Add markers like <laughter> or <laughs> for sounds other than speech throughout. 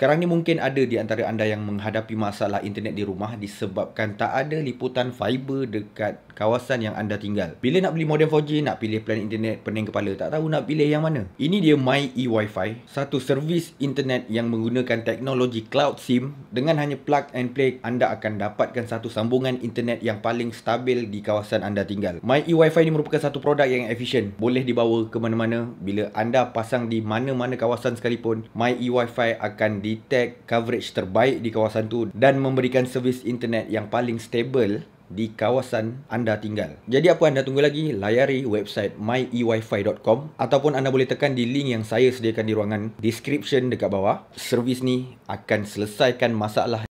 Sekarang ni mungkin ada di antara anda yang menghadapi masalah internet di rumah disebabkan tak ada liputan fiber dekat kawasan yang anda tinggal. Bila nak beli modem 4G, nak pilih plan internet pening kepala, tak tahu nak pilih yang mana. Ini dia My E-Wi-Fi, satu servis internet yang menggunakan teknologi cloud SIM dengan hanya plug and play anda akan dapatkan satu sambungan internet yang paling stabil di kawasan anda tinggal. My E-Wi-Fi ni merupakan satu produk yang efisien, boleh dibawa ke mana-mana bila anda pasang di mana-mana kawasan sekalipun. My E-Wi-Fi akan detect coverage terbaik di kawasan tu dan memberikan servis internet yang paling stable di kawasan anda tinggal. Jadi apa anda tunggu lagi? Layari website myeywifi.com ataupun anda boleh tekan di link yang saya sediakan di ruangan description dekat bawah. Servis ni akan selesaikan masalah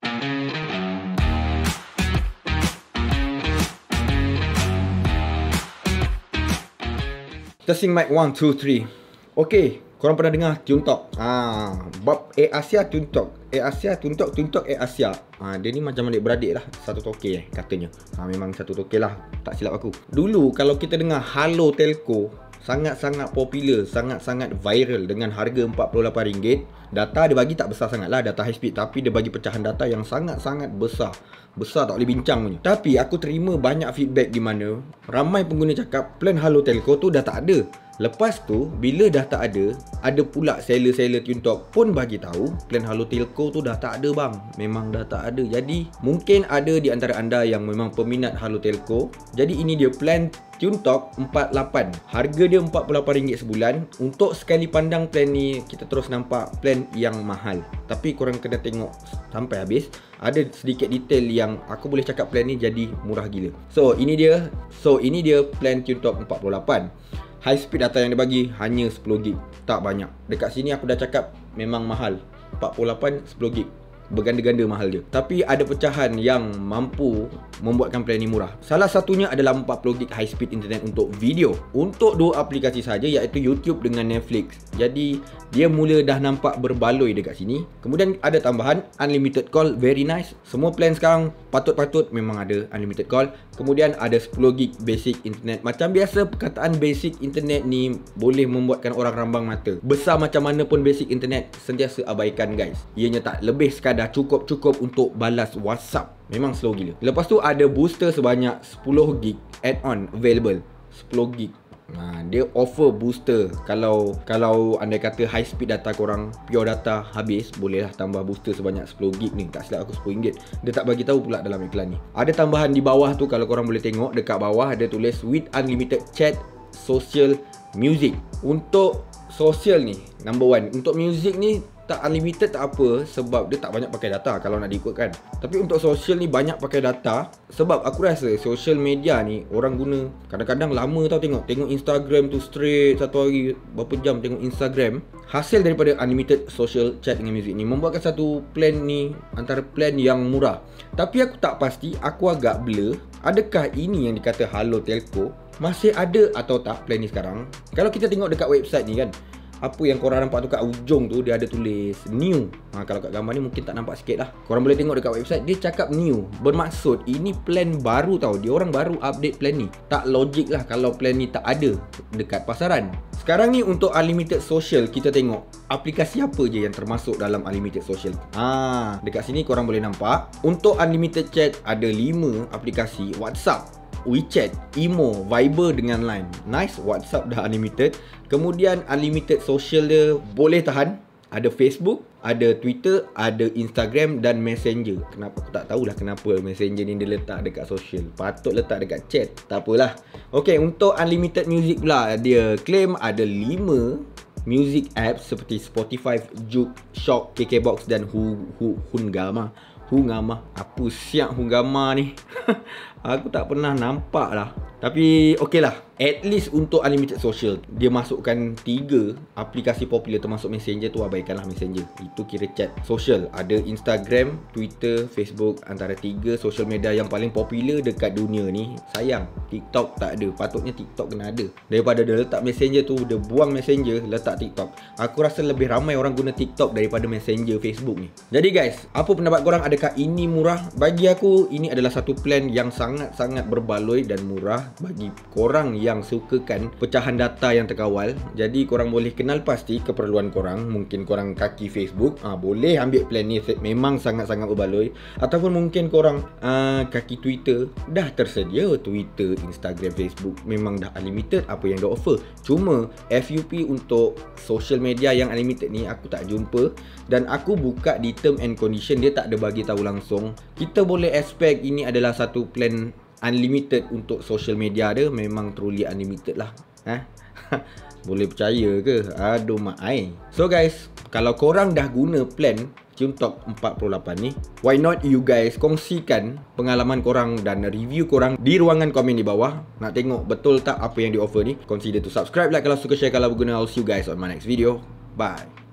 Testing mic 1, 2, 3 Okay, Korang pernah dengar Tune Talk? Ha, bab A Asia Tune Talk. A Asia Tune Talk, Tune Talk A Asia. Ha, dia ni macam adik beradik lah. Satu toke eh katanya. Ha, memang satu toke lah. Tak silap aku. Dulu kalau kita dengar Halo Telco, sangat-sangat popular, sangat-sangat viral dengan harga RM48. Data dia bagi tak besar sangat lah data high speed tapi dia bagi pecahan data yang sangat-sangat besar. Besar tak boleh bincang punya. Tapi aku terima banyak feedback di mana ramai pengguna cakap plan Halo Telco tu dah tak ada. Lepas tu, bila dah tak ada, ada pula seller-seller TuneTalk pun bagi tahu plan Halo Telco tu dah tak ada bang. Memang dah tak ada. Jadi, mungkin ada di antara anda yang memang peminat Halo Telco. Jadi, ini dia plan TuneTalk 48. Harga dia RM48 sebulan. Untuk sekali pandang plan ni, kita terus nampak plan yang mahal. Tapi korang kena tengok sampai habis. Ada sedikit detail yang aku boleh cakap plan ni jadi murah gila. So, ini dia. So, ini dia plan TuneTalk 48 high speed data yang dia bagi hanya 10GB tak banyak dekat sini aku dah cakap memang mahal 48 10GB berganda-ganda mahal dia. Tapi ada pecahan yang mampu membuatkan plan ni murah. Salah satunya adalah 40GB high speed internet untuk video. Untuk dua aplikasi saja iaitu YouTube dengan Netflix. Jadi dia mula dah nampak berbaloi dekat sini. Kemudian ada tambahan unlimited call very nice. Semua plan sekarang patut-patut memang ada unlimited call. Kemudian ada 10GB basic internet. Macam biasa perkataan basic internet ni boleh membuatkan orang rambang mata. Besar macam mana pun basic internet sentiasa abaikan guys. Ianya tak lebih sekadar cukup-cukup untuk balas WhatsApp. Memang slow gila. Lepas tu ada booster sebanyak 10 gig add-on available. 10 gig. Ha, dia offer booster kalau kalau anda kata high speed data korang pure data habis bolehlah tambah booster sebanyak 10 gig ni tak silap aku RM10 dia tak bagi tahu pula dalam iklan ni ada tambahan di bawah tu kalau korang boleh tengok dekat bawah ada tulis with unlimited chat social music untuk social ni number one untuk music ni tak unlimited tak apa sebab dia tak banyak pakai data kalau nak diikutkan. Tapi untuk social ni banyak pakai data sebab aku rasa social media ni orang guna kadang-kadang lama tau tengok. Tengok Instagram tu straight satu hari berapa jam tengok Instagram. Hasil daripada unlimited social chat dengan music ni membuatkan satu plan ni antara plan yang murah. Tapi aku tak pasti, aku agak blur. Adakah ini yang dikata Halo Telco masih ada atau tak plan ni sekarang? Kalau kita tengok dekat website ni kan, apa yang korang nampak tu kat ujung tu dia ada tulis new. Ha, kalau kat gambar ni mungkin tak nampak sikit lah. Korang boleh tengok dekat website dia cakap new. Bermaksud ini plan baru tau. Dia orang baru update plan ni. Tak logik lah kalau plan ni tak ada dekat pasaran. Sekarang ni untuk unlimited social kita tengok aplikasi apa je yang termasuk dalam unlimited social. Ha, dekat sini korang boleh nampak. Untuk unlimited chat ada 5 aplikasi. Whatsapp WeChat, Imo, Viber dengan Line. Nice, WhatsApp dah unlimited. Kemudian unlimited social dia boleh tahan. Ada Facebook, ada Twitter, ada Instagram dan Messenger. Kenapa aku tak tahulah kenapa Messenger ni dia letak dekat social. Patut letak dekat chat. Tak apalah. Okay, untuk unlimited music pula dia claim ada 5 music apps seperti Spotify, Juke, Shock, KKBox dan Hu Hu Hungama. Hungama. Apa siap Hungama ni? <laughs> Aku tak pernah nampak lah Tapi okey lah. At least untuk unlimited social Dia masukkan tiga aplikasi popular termasuk messenger tu Abaikanlah messenger. Itu kira chat social. Ada Instagram, Twitter, Facebook Antara tiga social media yang paling popular dekat dunia ni Sayang TikTok tak ada. Patutnya TikTok kena ada. Daripada dia letak messenger tu Dia buang messenger Letak TikTok. Aku rasa lebih ramai orang guna TikTok Daripada messenger Facebook ni. Jadi guys Apa pendapat korang? Ada adakah ini murah? Bagi aku ini adalah satu plan yang sangat-sangat berbaloi dan murah bagi korang yang sukakan pecahan data yang terkawal. Jadi korang boleh kenal pasti keperluan korang. Mungkin korang kaki Facebook, ah boleh ambil plan ni memang sangat-sangat berbaloi ataupun mungkin korang uh, kaki Twitter, dah tersedia Twitter, Instagram, Facebook memang dah unlimited apa yang dia offer. Cuma FUP untuk social media yang unlimited ni aku tak jumpa dan aku buka di term and condition dia tak ada bagi tahu langsung. Kita boleh expect ini adalah satu plan unlimited untuk social media dia memang truly unlimited lah. Eh? <laughs> boleh percaya ke? Aduh mak ai. So guys, kalau korang dah guna plan Tuntok 48 ni Why not you guys kongsikan pengalaman korang dan review korang di ruangan komen di bawah Nak tengok betul tak apa yang di offer ni Consider to subscribe like kalau suka share kalau berguna I'll see you guys on my next video Bye